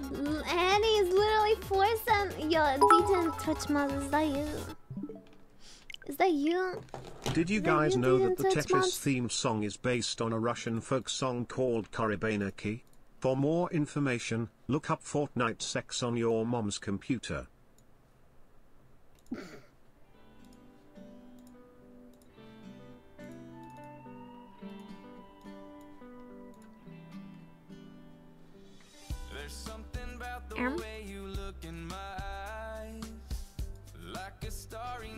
Anny is literally forcing. Yo, D10 Twitch mod, is that you? Is that you? Did you that guys you, know that the Tetris mods? theme song is based on a Russian folk song called Korobeiniki? For more information, look up Fortnite sex on your mom's computer. Night,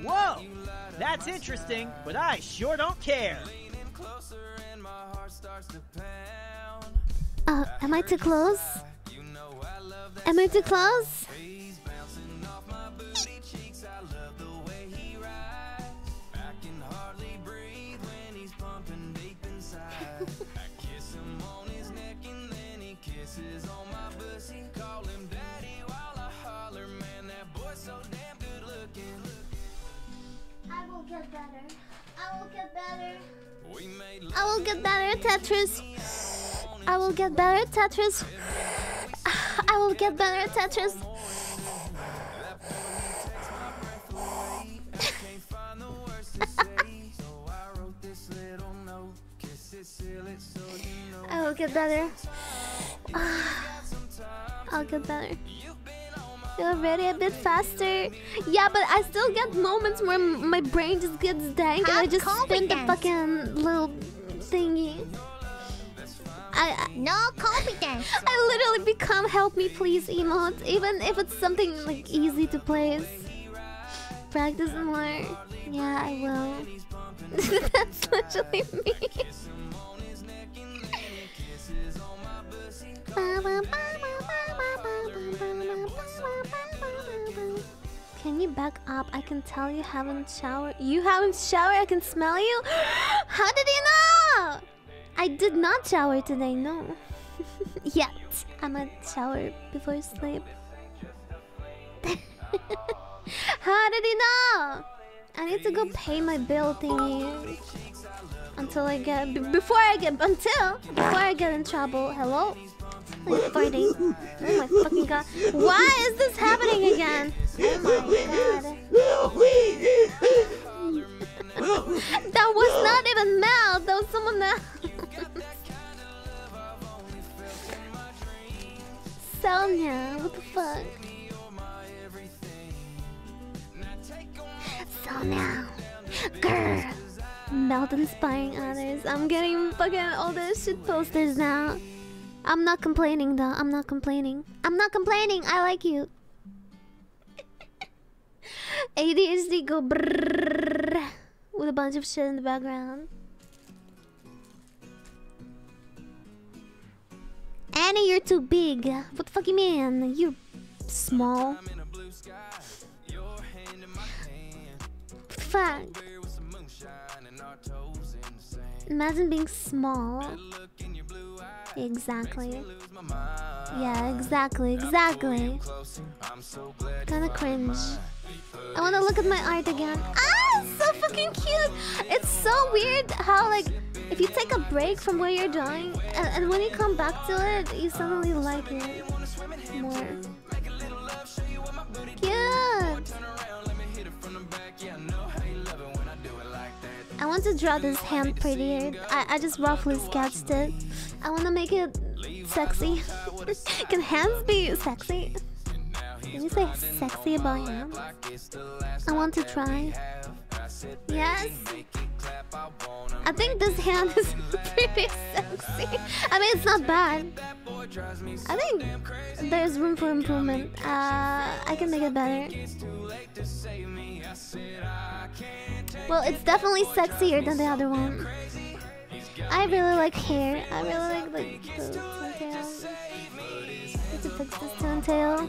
Whoa! you light up That's interesting, but I sure don't care. Leaning closer and my heart starts to pound. Uh, am I too close? You know I love that Am I too close? Get better. I will get better. We made I will get better, Tetris. I will get better, Tetris. I will get better, Tetris. can't find the words to say. So I wrote this little note. Kiss it, seal it so you know. I will get better. I'll get better. Already a bit faster. Yeah, but I still get moments where m- my brain just gets dank and I Have just spin the fucking little thingy. I, I No confidence. I literally become help me please emote, even if it's something like easy to place. Practice more. Yeah, I will. That's literally me. Can you back up? I can tell you haven't showered. You haven't showered? I can smell you? How did you know? I did not shower today, no. Yet. I might shower before sleep. How did he know? I need to go pay my bill thingy. Until I get. before I get. Until. Before I get in trouble. Hello? Like farting. Oh my fucking god. Why is this happening again? Oh my god. that was not even Mel. That was someone else. Sonia, what the fuck? Sonia, grr. Melt inspiring others. I'm getting fucking all those shit posters now. I'm not complaining though. I'm not complaining. I'm not complaining. I like you. ADHD go brrrr with a bunch of shit in the background. Anny, you're too big. What the fuck you mean? You're small. Fuck. Imagine being small. Exactly. Yeah, exactly, exactly. Kinda cringe. I wanna look at my art again. Ah, it's so fucking cute! It's so weird how, like, if you take a break from what you're drawing, and, and when you come back to it, you suddenly like it more. Cute! I want to draw this hand prettier. I, I just roughly sketched it. I want to make it sexy. Can hands be sexy? Can you say sexy about hands? I want to try. Yes. I think this hand is pretty sexy. I mean, it's not bad. I think there's room for improvement. Uh, I can make it better. Well, it's definitely sexier than the other one. I really like hair. I really like like the tail. Need to fix this tail.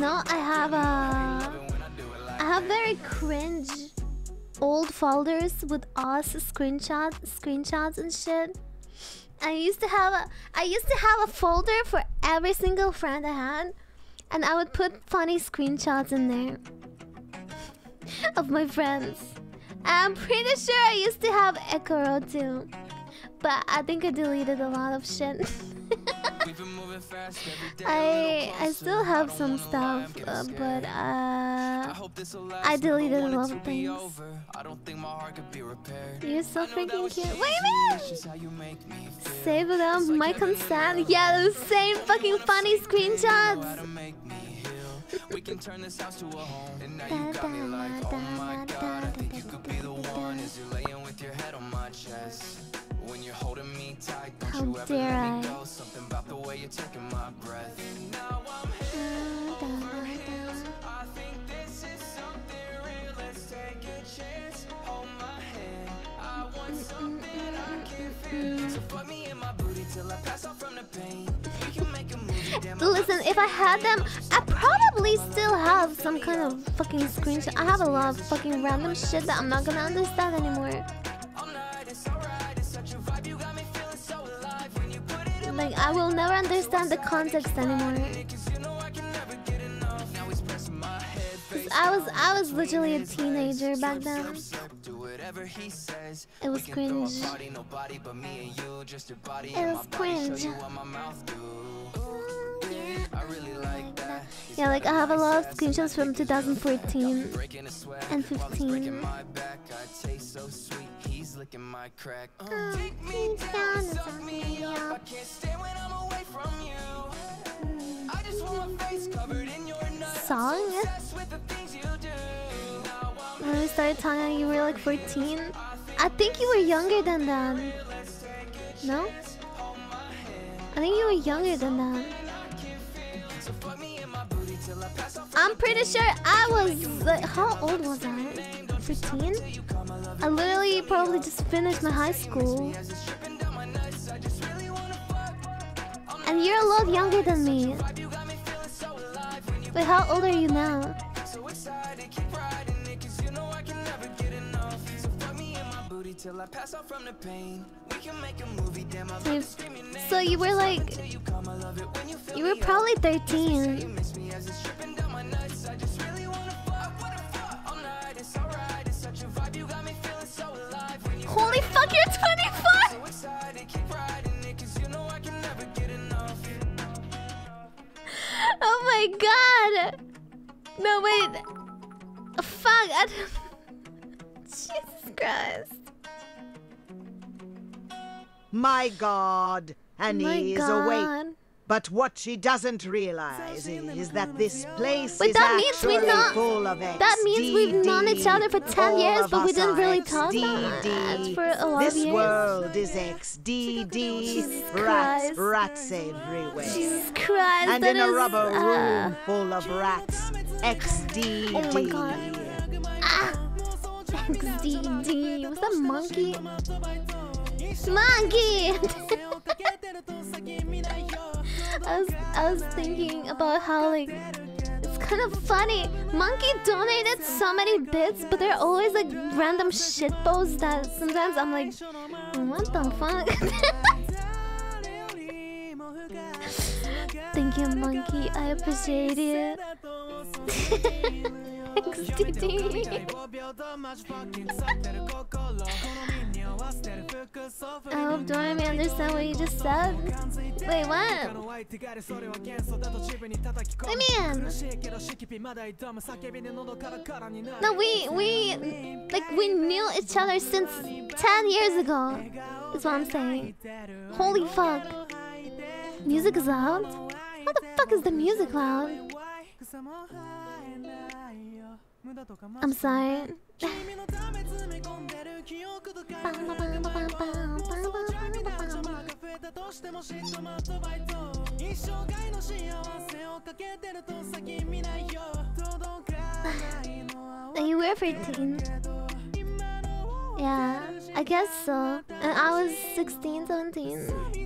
Know, I have a. I have very cringe old folders with us screenshots, screenshots and shit. I used to have a. I used to have a folder for every single friend I had, and I would put funny screenshots in there of my friends. I'm pretty sure I used to have Ekoro too, but I think I deleted a lot of shit. I I still have some stuff, uh, but uh, I deleted a lot of things. You're so freaking cute. Wait a minute! Save without my consent. Yeah, those same fucking funny screenshots. We can turn this house to a home. And now you got me like, oh my god, I think you could be the one. As you're laying with your head on my chest. When you're holding me tight, don't How you ever dare let I. me go. Something about the way you're taking my breath. Now I'm I think this is something real. Let's take a chance. Hold my hand. I want something I can feel. So fuck me in my booty till I pass out from the pain. We can make a movie. I Listen, if I had them, I probably still have some kind of fucking screenshot. I have a lot of fucking random shit that I'm not gonna understand anymore. Like, I will never understand the context anymore. Cause I was, I was literally a teenager back then. It was cringe. It was cringe. Yeah, like I have a lot of screenshots from 2014 Breaking a sweat and while he's breaking 15. my back. I taste so sweet. He's licking my crack. Uh, Oh, take me down, suck me up. I can't stand when I'm away from you. I just want my face covered in your nuts. Song? Obsessed with the things you do. When we started talking, you were like 14. I think you were younger than that. No? I think you were younger than that. I'm pretty sure I was like, how old was I? 15? I literally probably just finished my high school. And you're a lot younger than me. Wait, how old are you now? Till I pass out from the pain. We can make a movie, damn, I love So you, screaming so you were like, come. I love it when you were probably 13. miss me as it's dripping down my nuts. I just really wanna fuck, wanna fuck all night. It's alright, it's such a vibe. You got me feeling so alive when you Holy fuck, you're 24! so excited. Keep riding it, cause you know I can never get enough. Oh my god! No, wait. Fuck, I don't... Jesus Christ. My God, Anny my is god. awake. But what she doesn't realize is that this place But is that means we actually know- full of XDD. that means we've known each other for 10 All years, but we didn't really talk about XDD. it for a lot this of years. world is XDD. Jesus Rats, Christ. rats everywhere. Jesus Christ, and that in a is, rubber uh, room full of rats. XDD. Oh my God. Ah! XDD. Was that monkey? Monkey! I was, I was thinking about how, like, it's kind of funny. Monkey donated so many bits, but they're always like random shit posts that sometimes I'm like, what the fuck? Thank you, Monkey. I appreciate it. XDD. I hope Doremi understand what you just said. Wait, what? I mean, no, we we like we knew each other since ten years ago. Is what I'm saying. Holy fuck! Music is loud. How the fuck is the music loud? I'm sorry. And you 13. Yeah, I guess so. And I was 16, 17.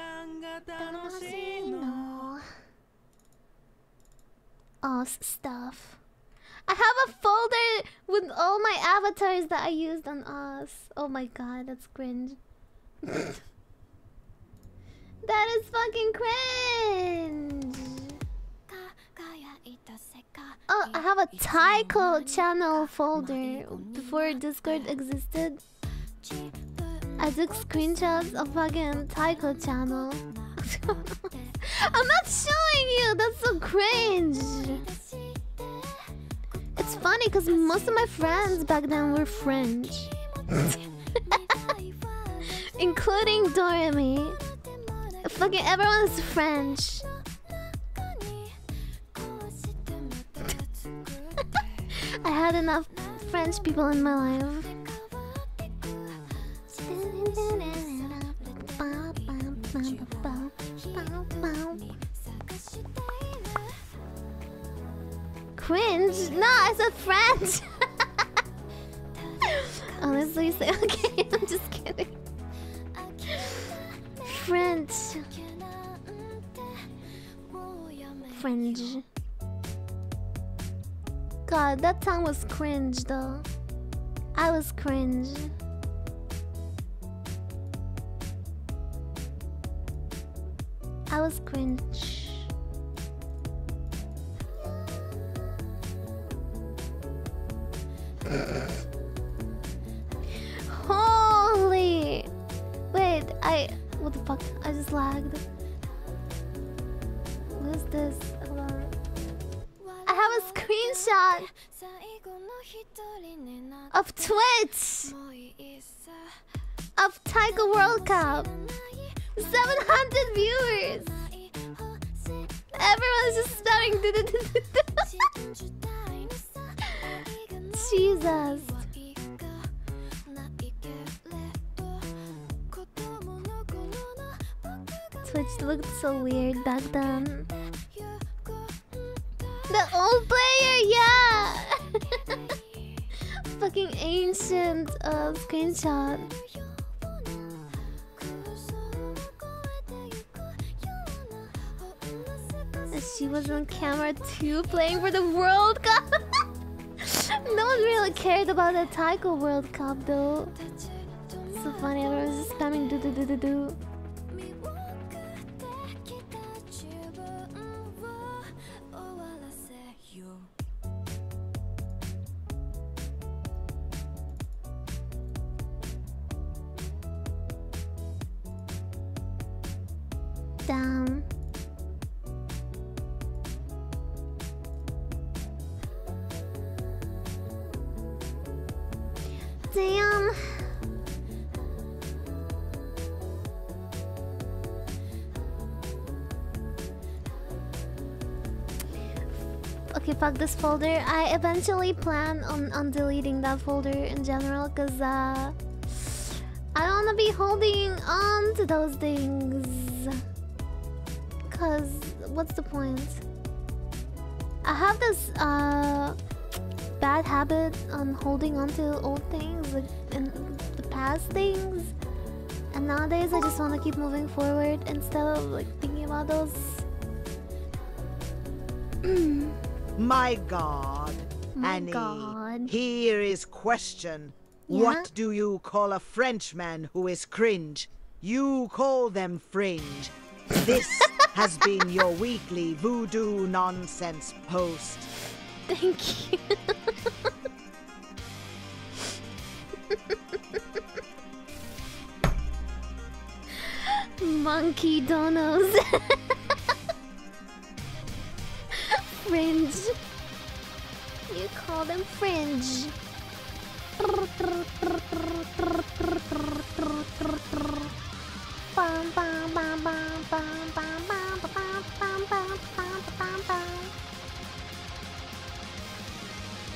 間が楽しいの Oh stuff. I have a folder with all my avatars that I used on us. Oh my god, that's cringe. that is fucking cringe. Oh, I have a Taiko channel folder before Discord existed. I took screenshots of fucking Taiko channel. I'm not showing you. That's so cringe. It's funny because most of my friends back then were French, including Doremi. Fucking everyone is French. I had enough French people in my life. Cringe? No, I said French. Honestly, say okay. I'm just kidding. French. French. God, that song was cringe though. I was cringe. I was cringe. Holy! Wait, I. What the fuck? I just lagged. What is this? Hold on. I have a screenshot of Twitch of Taiko World Cup. 700 viewers. Everyone's just spamming. Jesus. Twitch looked so weird back then. The old player, yeah! Fucking ancient uh, screenshot. And she was on camera too, playing for the World Cup. no one really cared about the Taiko World Cup though. So funny, everyone's just spamming do do do do do. Damn. Okay, fuck this folder. I eventually plan on, on deleting that folder in general because uh, I don't want to be holding on to those things. Because what's the point? I have this uh, bad habit on holding on to old things, in the past things. And nowadays, I just want to keep moving forward instead of like thinking about those. My God. My Anny, God. here is question. Yeah? What do you call a Frenchman who is cringe? You call them fringe. This has been your weekly voodoo nonsense post. Thank you. monkey donos. fringe. You call them fringe.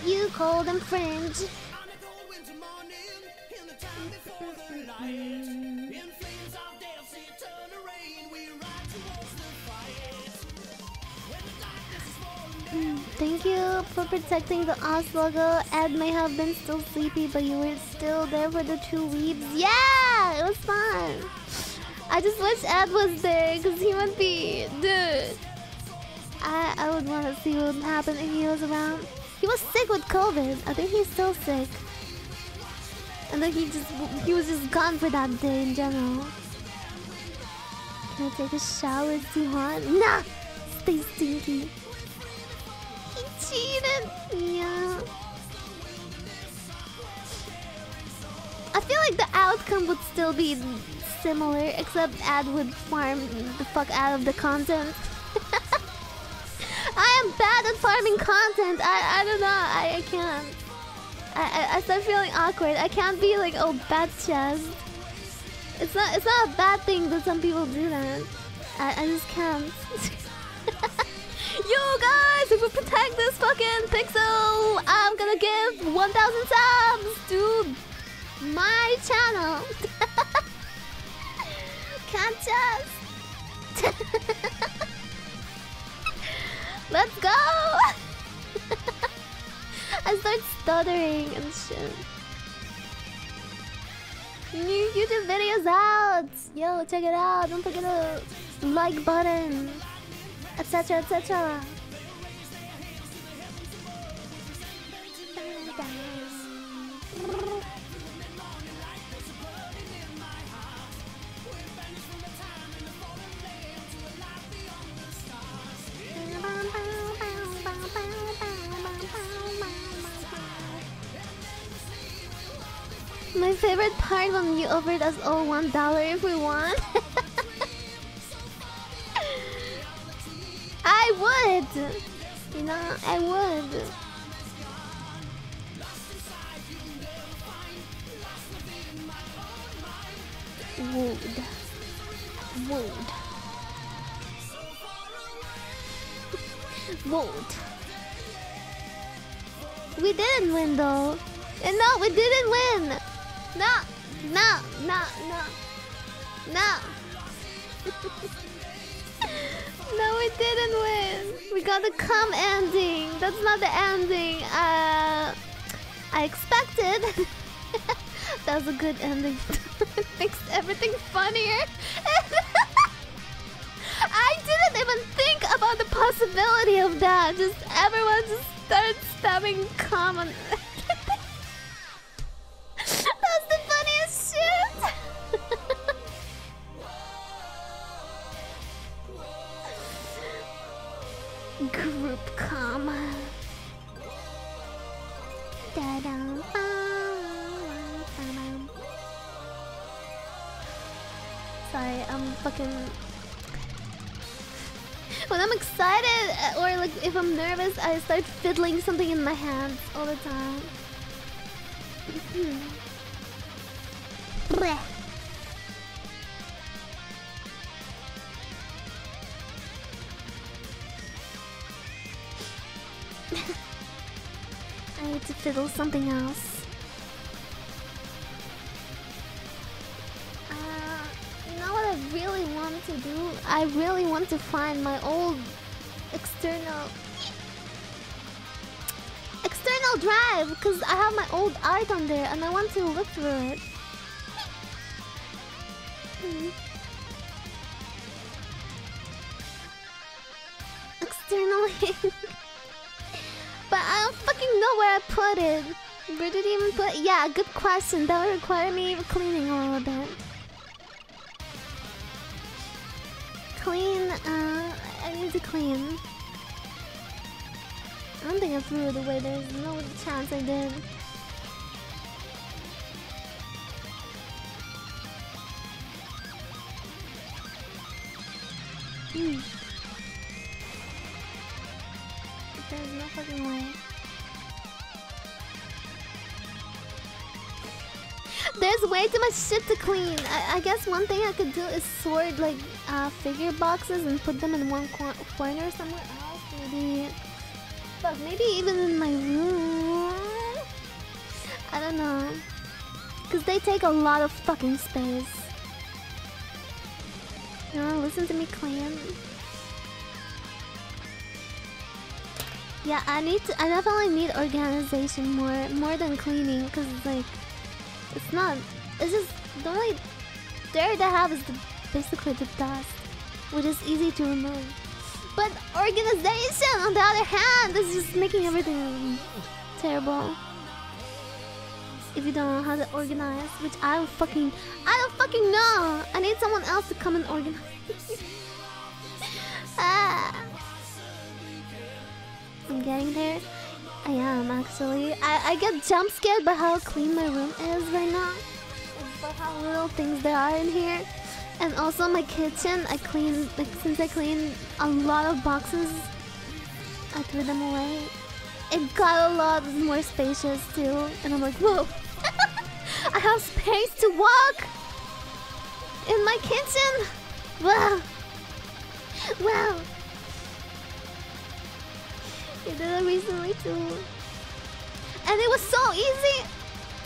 You call them fringe. For protecting the Oz logo. Ed may have been still sleepy, but you were still there for the two weeps. Yeah, it was fun. I just wish Ed was there because he would be, dude. I I would want to see what would happen if he was around. He was sick with COVID. I think he's still sick. And then he just he was just gone for that day in general. Can I take a shower? It's too hot. Nah! Stay stinky. He cheated! Yeah. I feel like the outcome would still be similar, except Ad would farm the fuck out of the content. I am bad at farming content. I I don't know. I, I can't. I, I I start feeling awkward. I can't be like oh bad chest. It's not it's not a bad thing that some people do that. I, I just can't. Yo guys, if we protect this fucking pixel, I'm gonna give 1,000 subs to my channel. Can't just. Let's go! I start stuttering and shit. New YouTube videos out! Yo, check it out! Don't forget the like button, etc. etc. My favorite part when you offered us all one dollar if we won. I would. You know, I would. Would. Would. Would. We didn't win though. And no, we didn't win. No, no, no, no, no. no, we didn't win. We got the come ending. That's not the ending. Uh, I expected. that was a good ending. it makes everything funnier. I didn't even think about the possibility of that. Just everyone just started stabbing cum on if I'm nervous, I start fiddling something in my hands all the time. I need to fiddle something else. Uh, you know what I really want to do? I really want to find my old external external drive because I have my old art on there and I want to look through it. Hmm. External But I don't fucking know where I put it. Where did he even put Yeah, good question. That would require me cleaning a little bit. Clean, uh, I need to clean. I don't think I threw it away. There's no chance I did. Hmm. There's no fucking way. There's way too much shit to clean. I, I guess one thing I could do is sort like uh, figure boxes and put them in one cor corner somewhere else. Maybe, maybe even in my room. I don't know, cause they take a lot of fucking space. You know, listen to me clean. Yeah, I need to. I definitely need organization more, more than cleaning, cause it's like, it's not. It's just the only dirt I have is the, basically the dust, which is easy to remove. But organization, on the other hand, is just making everything terrible. If you don't know how to organize, which I don't fucking, I don't fucking know. I need someone else to come and organize. ah. I'm getting there. I am actually. I, I get jump scared by how clean my room is right now. By how little things there are in here. And also my kitchen, I clean like since I clean a lot of boxes, I threw them away. It got a lot more spacious too, and I'm like, whoa! I have space to walk in my kitchen. Wow! Wow! I did it recently too, and it was so easy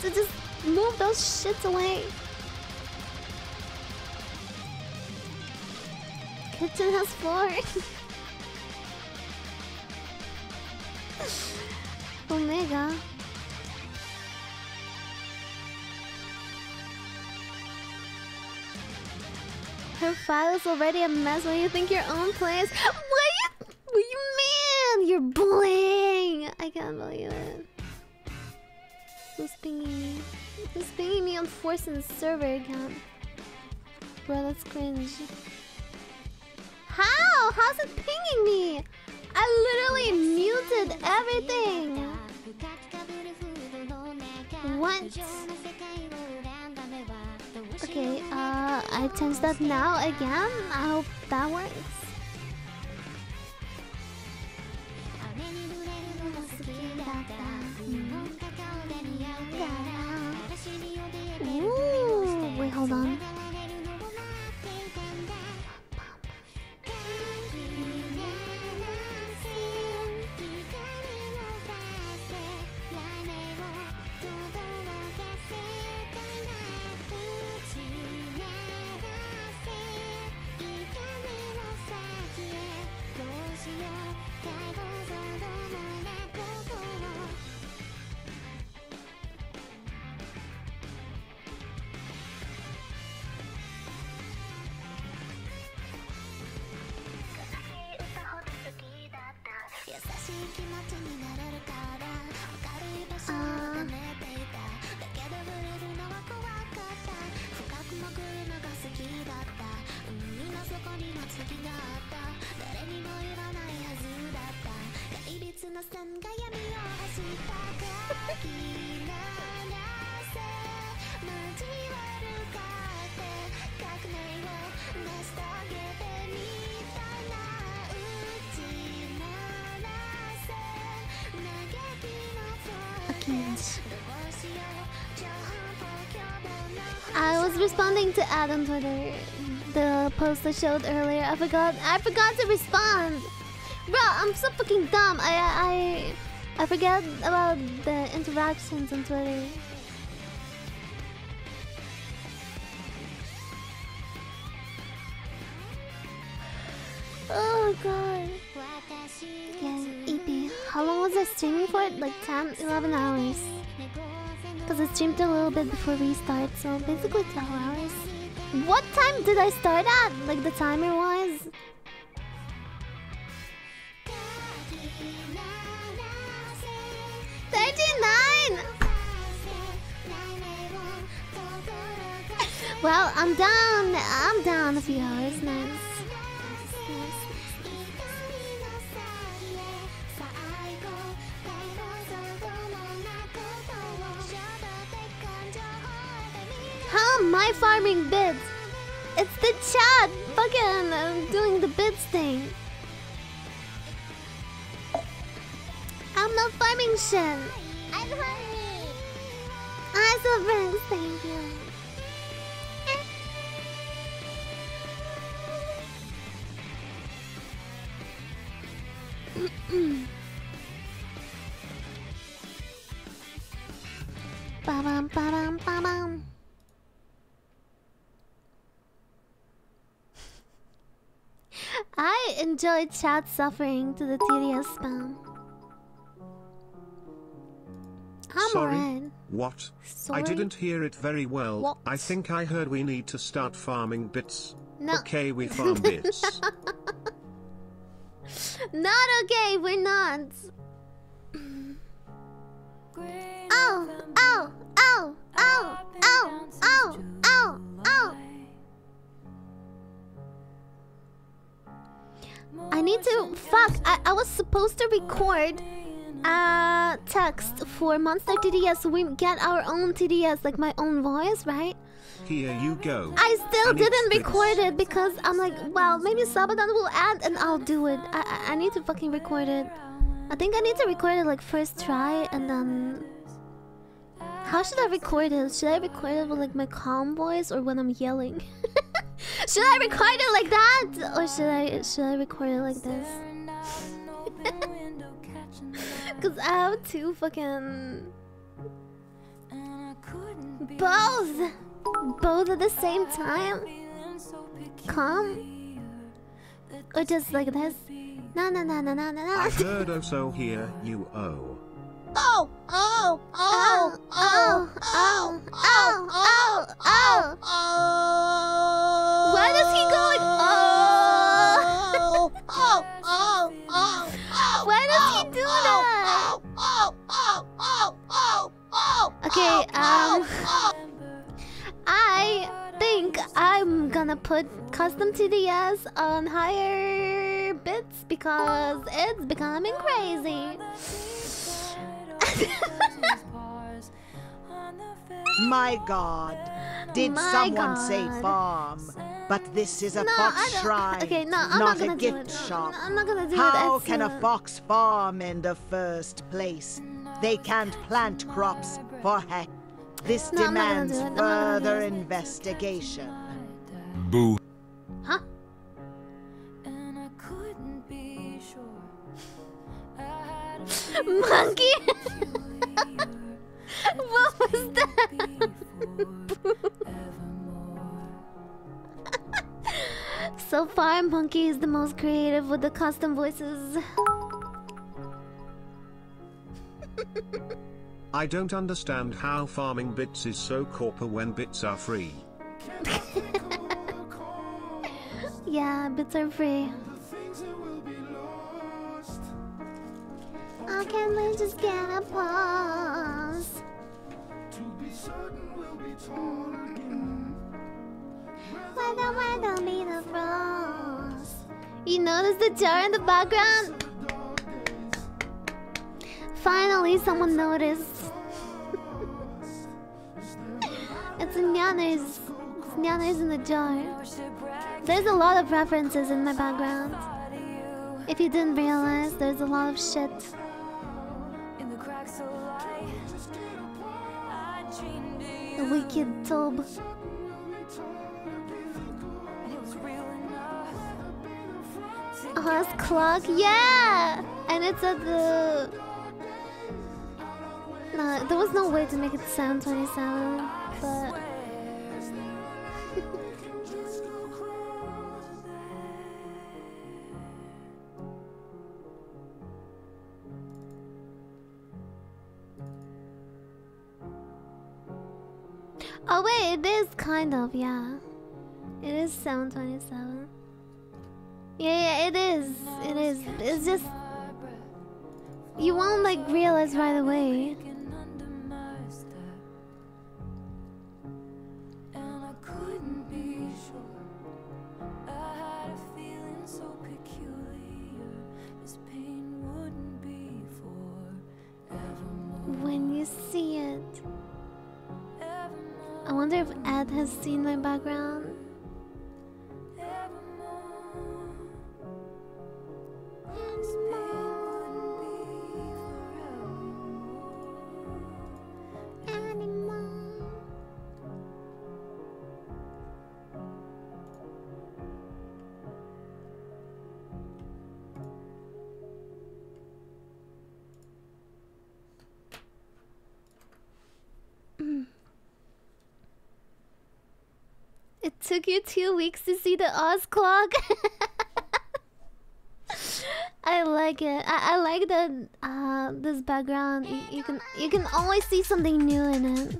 to just move those shits away. Kitchen has floor. Omega. Her file is already a mess when you think your own place. What you, what you mean? You're bullying. I can't believe it. Who's pinging me? Who's pinging me on Forsen's server account? Bro, that's cringe. How? How's it pinging me? I literally muted everything. What? Okay, uh, I changed that now again. I hope that works. I was responding to Ad on Twitter. The post I showed earlier. I forgot. I forgot to respond. I'm so fucking dumb. I I I forget about the interactions on Twitter. Oh god. Yeah, EP. How long was I streaming for? Like 10, 11 hours. Because I streamed a little bit before we start, so basically 12 hours. What time did I start at? Like the timer wise? I'm a few hours. Nice. How am farming bits? It's the chat fucking uh, doing the bits thing. I'm not farming shit. I enjoyed chat suffering to the tedious spam. I'm Sorry? alright. What? Sorry? I didn't hear it very well. What? I think I heard we need to start farming bits. No. Okay, we farm bits. Not okay, we're not. Oh, oh, oh, oh oh, oh, oh, oh, oh, oh, I need to. Fuck, I, I was supposed to record uh text for Monster TTS so we get our own TTS, like my own voice, right? Here you go. I still And didn't this. record it because I'm like, well, maybe subathon will add and I'll do it. I, I I need to fucking record it. I think I need to record it like first try and then. How should I record it? Should I record it with like my calm voice or when I'm yelling? should I record it like that or should I should I record it like this? Cause I have two fucking both both at the same time. Calm or just like this? No no no no no no I heard oh so here you oh oh oh Okay, um, I think I'm gonna put custom TTS on higher bits because it's becoming crazy. My god. Did My someone say God. farm? But this is a No, fox shrine, okay, no, I'm not, not a gift it. shop. I'm not gonna do it, How it's, can a fox farm in the first place? They can't plant crops for heck. This No, I'm not gonna demands do it. I'm not gonna do further investigation. Boo. Huh? Monkey? what was that? so far, Monkey is the most creative with the custom voices. I don't understand how farming bits is so corper when bits are free. Yeah, bits are free. Can we just get a pause? Be the frost. You notice the jar in the background? Finally, someone noticed. It's Nyanas. It's Nyanas in the jar. There's a lot of references in my background. If you didn't realize, there's a lot of shit. The wicked tub. Horse clock, yeah! And it's at the. No, there was no way to make it sound 27, but. Oh wait, it is kind of, yeah. It is 727. Yeah, yeah, it is. It is. It's just you won't like realize right away. Ed has seen my background. Took you two weeks to see the Oz clock. I like it. I, I like that uh, this background. You, you can you can always see something new in it.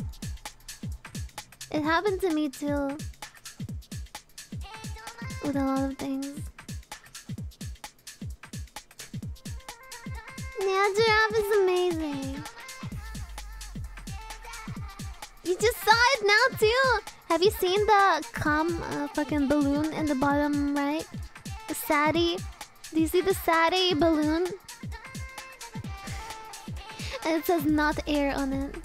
It happened to me too. With a lot of things. Yeah, giraffe is amazing. You just saw it now too. Have you seen the cum uh, fucking balloon in the bottom right? The sadie. Do you see the sadie balloon? And it says not air on it.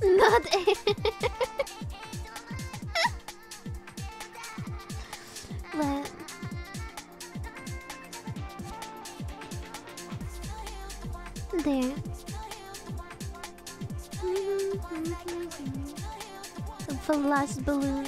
Not air. The balloon.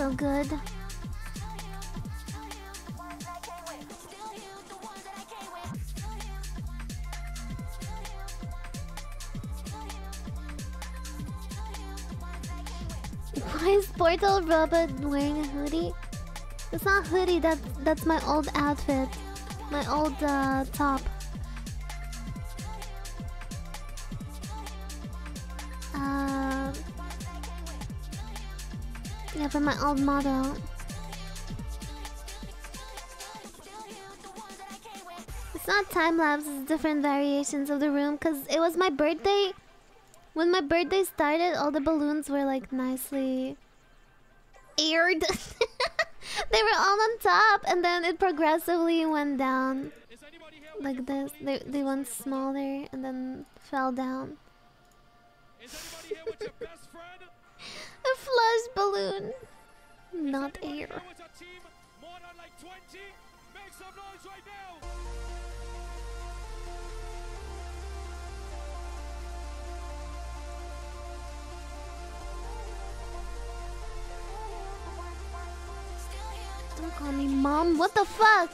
So good. Why is Portal Robot wearing a hoodie? It's not hoodie, that's that's my old outfit. My old uh, top. From my old model. It's not time lapse, it's different variations of the room because it was my birthday. When my birthday started, all the balloons were like nicely aired. they were all on top and then it progressively went down. Like this. They, they went smaller and then fell down. A flash balloon. Not air. Don't call me mom. What the fuck?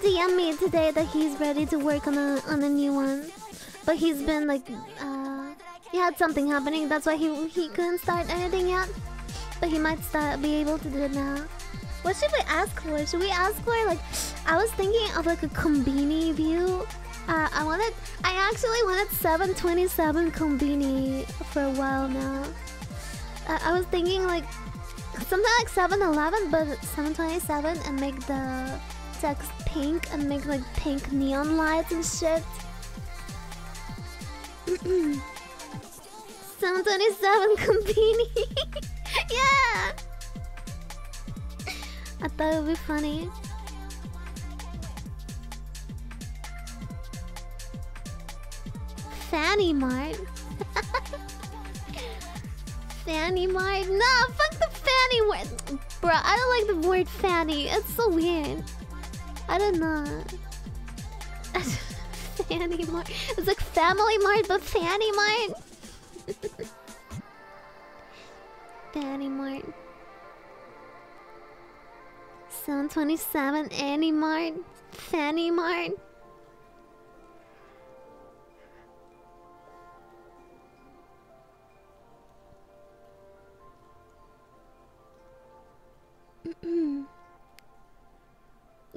DM'd me today that he's ready to work on a on a new one, but he's been like, uh, he had something happening. That's why he he couldn't start anything yet. But he might start be able to do it now. What should we ask for? Should we ask for like? I was thinking of like a combini view. Uh, I wanted, I actually wanted 727 combini for a while now. Uh, I was thinking like something like 711, but 727 and make the text pink and make like pink neon lights and shit. 727 Combini. yeah! I thought it would be funny. Fanny Mart. Fanny Mart. Nah, fuck the Fanny word. Bro, I don't like the word Fanny. It's so weird. I don't know. Fanny Mart. It's like Family Mart, but Fanny Mart. Fanny Mart. 727 Annie Mart. Fanny Mart.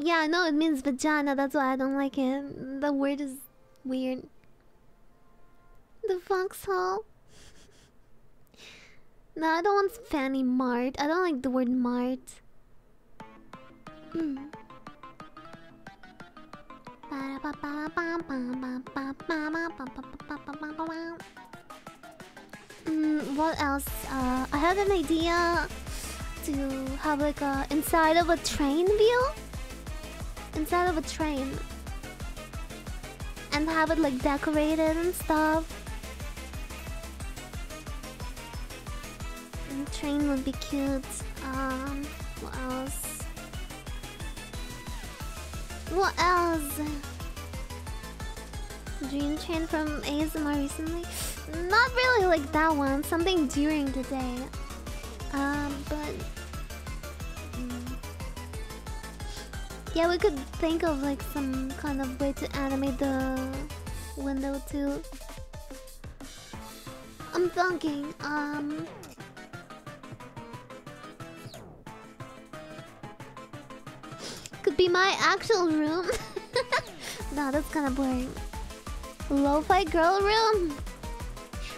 Yeah, no, it means vagina. That's why I don't like it. The word is weird. The foxhole. no, I don't want Fanny Mart. I don't like the word Mart. Mm. Mm, what else? Uh, I had an idea to have like a inside of a train view. Inside of a train. And have it like decorated and stuff. And the train would be cute. Um, what else? What else? Dream Train from ASMR recently? Not really like that one. Something during the day. Um, but yeah, we could think of like some kind of way to animate the window too. I'm thinking, um. Could be my actual room. no, that's kind of boring. Lo-fi girl room.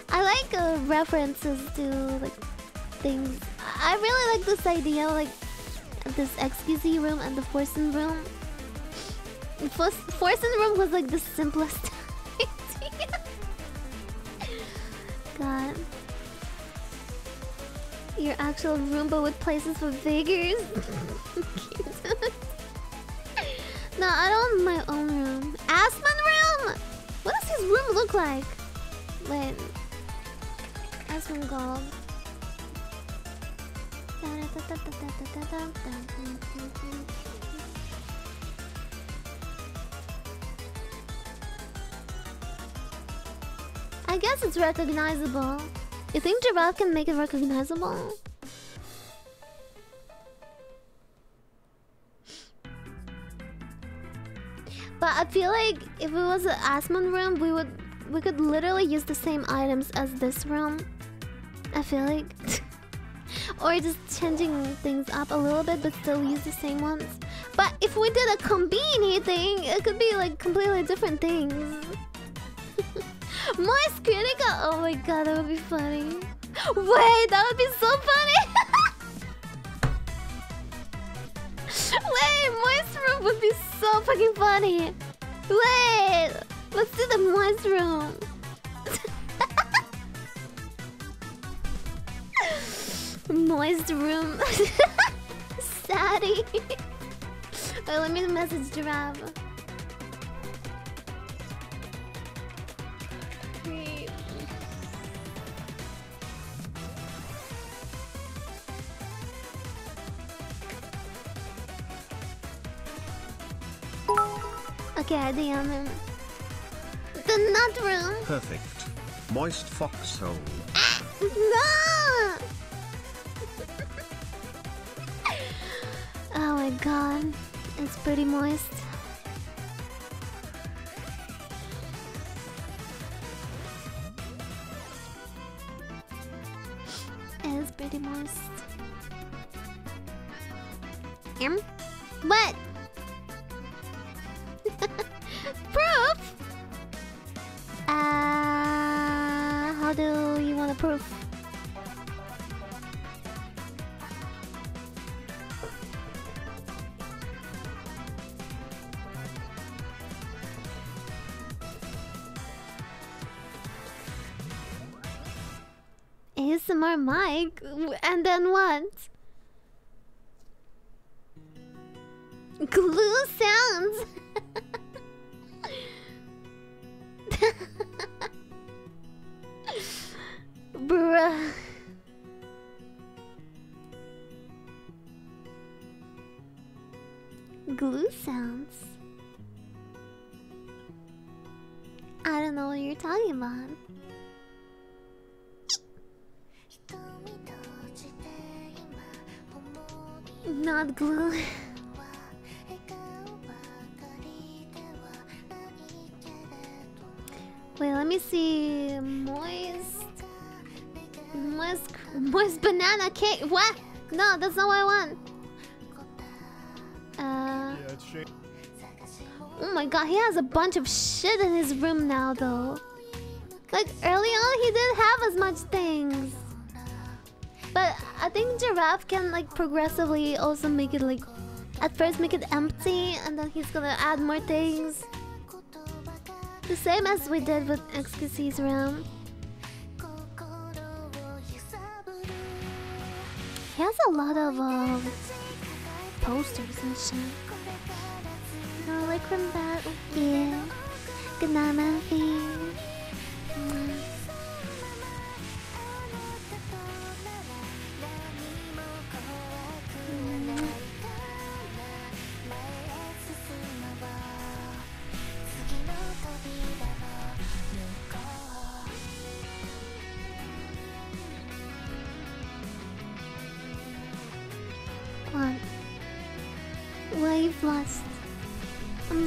I like uh, references to like things. I really like this idea, like this XQC room and the Forsen room. The Forsen room was like the simplest idea. God. Your actual room, but with places for figures. no, I don't want my own room. Asmon room. What does his room look like? Wait. Asmongold. I guess it's recognizable. You think Giraffe can make it recognizable? But I feel like if it was an Asmon room, we would we could literally use the same items as this room. I feel like. or just changing things up a little bit but still use the same ones. But if we did a combini thing, it could be like completely different things. Moist Critikal! Oh my god, that would be funny. Wait, that would be so funny! Wait, Moist Room would be so fucking funny! Wait! Let's do the Moist Room! Moist room. Saddy. Wait, let me message Giraffe. Okay, I DM him. The nut room. Perfect. Moist foxhole. No! God, it's pretty moist. I don't know what you're talking about. Not glue. Wait, let me see. Moist. Moist. Moist banana cake. What? No, that's not what I want. Uh. Oh my god, he has a bunch of shit in his room now, though. Like, early on, he didn't have as much things. But I think Giraffe can, like, progressively also make it, like... At first make it empty, and then he's gonna add more things. The same as we did with XQC's room. He has a lot of, um, posters and shit from that. Yeah. Good night, What? Why you lost?